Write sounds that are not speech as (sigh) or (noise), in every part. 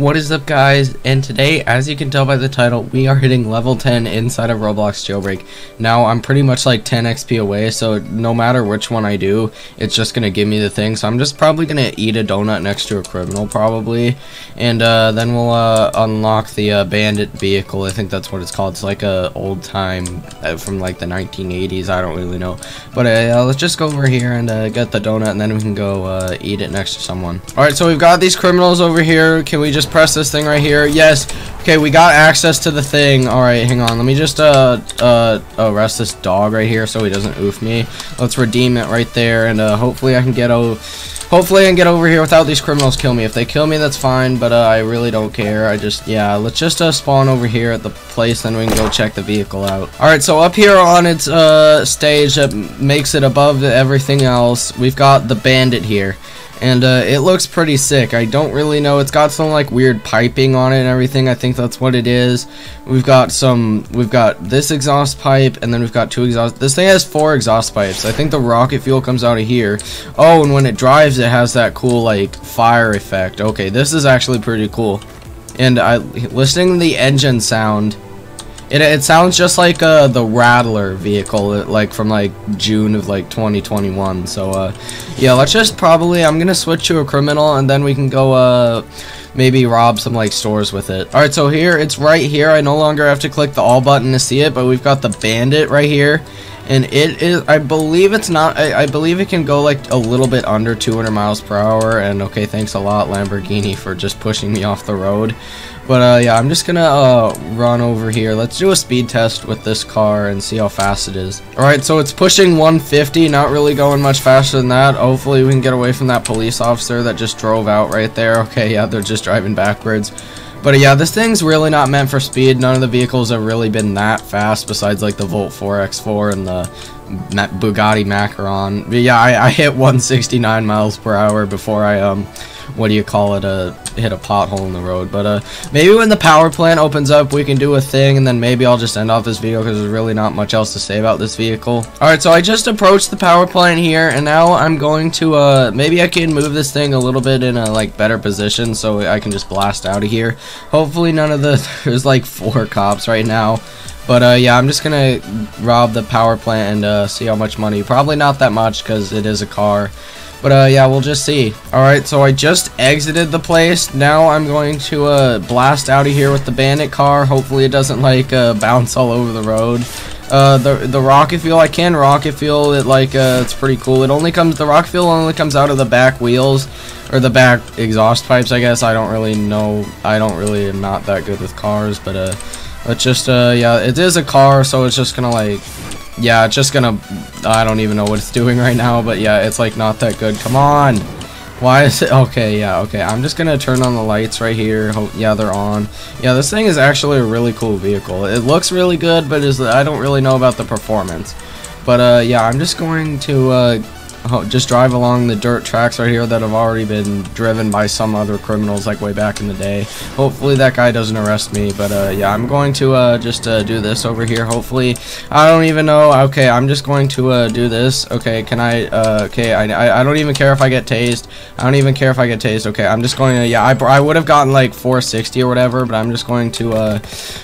What is up guys, and today, as you can tell by the title, we are hitting level 10 inside of Roblox Jailbreak. Now, I'm pretty much like 10 XP away, so no matter which one I do, it's just to give me the thing. So I'm just probably to eat a donut next to a criminal, probably. And uh, then we'll uh, unlock the uh, bandit vehicle, I think that's what it's called. It's like a old time uh, from like the 1980s, I don't really know. But uh, let's just go over here and uh, get the donut, and then we can go eat it next to someone. Alright, so we've got these criminals over here. Can we just press this thing right here. Yes. Okay, we got access to the thing. All right, hang on. Let me just uh uh arrest this dog right here so he doesn't oof me. Let's redeem it right there, and uh, hopefully I can get over. Hopefully I can get over here without these criminals kill me. If they kill me, that's fine, but uh, I really don't care. I just, yeah, let's just uh, spawn over here at the place, then we can go check the vehicle out. Alright, so up here on its uh, stage that makes it above everything else, we've got the bandit here and uh, it looks pretty sick. I don't really know. It's got some like weird piping on it and everything. I think that's what it is. We've got some. We've got this exhaust pipe, and then we've got two exhaust. This thing has four exhaust pipes. I think the rocket fuel comes out of here. Oh, and when it drives, it has that cool like fire effect. Okay, this is actually pretty cool. And I listening to the engine sound it, it sounds just like uh, the Rattler vehicle, like from like June of like 2021. So uh, yeah, let's just probably I'm gonna switch to a criminal, and then we can go uh, maybe rob some like stores with it. All right, so here it's right here. I no longer have to click the all button to see it, but we've got the Bandit right here. And it is, I believe it's not, I, I believe it can go like a little bit under 200 miles per hour. And okay, thanks a lot, Lamborghini, for just pushing me off the road. But uh, yeah, I'm just gonna uh, run over here. Let's do a speed test with this car and see how fast it is. Alright, so it's pushing 150, not really going much faster than that. Hopefully we can get away from that police officer that just drove out right there. Okay, yeah, they're just driving backwards. But yeah, this thing's really not meant for speed. None of the vehicles have really been that fast besides like the Volt 4X4 and the Bugatti Macaron. But yeah, I, I hit 169 miles per hour before I um what do you call it, uh, hit a pothole in the road. But uh, maybe when the power plant opens up, we can do a thing, and then maybe I'll just end off this video because there's really not much else to say about this vehicle. Alright, so I just approached the power plant here, and now I'm going to, uh, maybe I can move this thing a little bit in a, like, better position so I can just blast out of here. Hopefully none of the, (laughs) there's like four cops right now. But uh, yeah, I'm just gonna rob the power plant and uh, see how much money. Probably not that much because it is a car. But uh, yeah, we'll just see. Alright, so I just exited the place. Now I'm going to uh, blast out of here with the bandit car. Hopefully it doesn't like uh, bounce all over the road. Uh, the the rocket fuel, I can rocket fuel it like uh, it's pretty cool. It only comes the rocket fuel only comes out of the back wheels or the back exhaust pipes. I guess I don't really know. I don't really am not that good with cars, but uh, let's just uh yeah, it is a car, so it's just gonna like yeah, it's just gonna... I don't even know what it's (laughs) doing right now, but yeah, it's like not that good. Come on! Why is it... (laughs) Okay, yeah, okay. I'm just gonna turn on the lights right here. Yeah, they're on. Yeah, this thing is actually a really cool vehicle. It looks really good, but is I don't really know about the performance. But, uh, yeah, I'm just going to, uh, just drive along the dirt tracks right here that have already been driven by some other criminals like way back in the day. Hopefully that guy doesn't arrest me, but uh, yeah, I'm going to uh, just uh, do this over here. Hopefully, I don't even know. Okay, I'm just going to uh, do this. Okay, can I? Uh, okay, I, I don't even care if I get tased. I don't even care if I get tased. Okay, I'm just going to. Yeah, I, I would have gotten like 460 or whatever, but I'm just going to. Uh,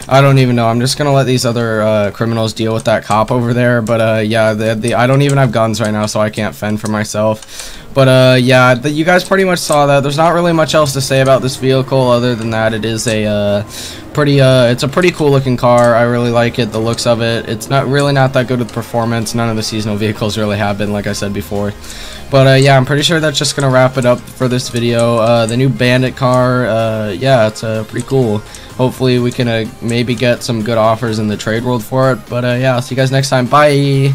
I don't even know. I'm just gonna let these other criminals deal with that cop over there. But yeah, the, the I don't even have guns right now, so I can't fend for myself. But uh, yeah, the, you guys pretty much saw that. There's not really much else to say about this vehicle other than that it is a uh, pretty, uh, it's a pretty cool looking car. I really like it, the looks of it. It's not really not that good with performance. None of the seasonal vehicles really have been, like I said before. But uh, yeah, I'm pretty sure that's just gonna wrap it up for this video. Uh, the new Bandit car, uh, yeah, it's uh, pretty cool. Hopefully we can uh, maybe get some good offers in the trade world for it. But uh, yeah, I'll see you guys next time. Bye!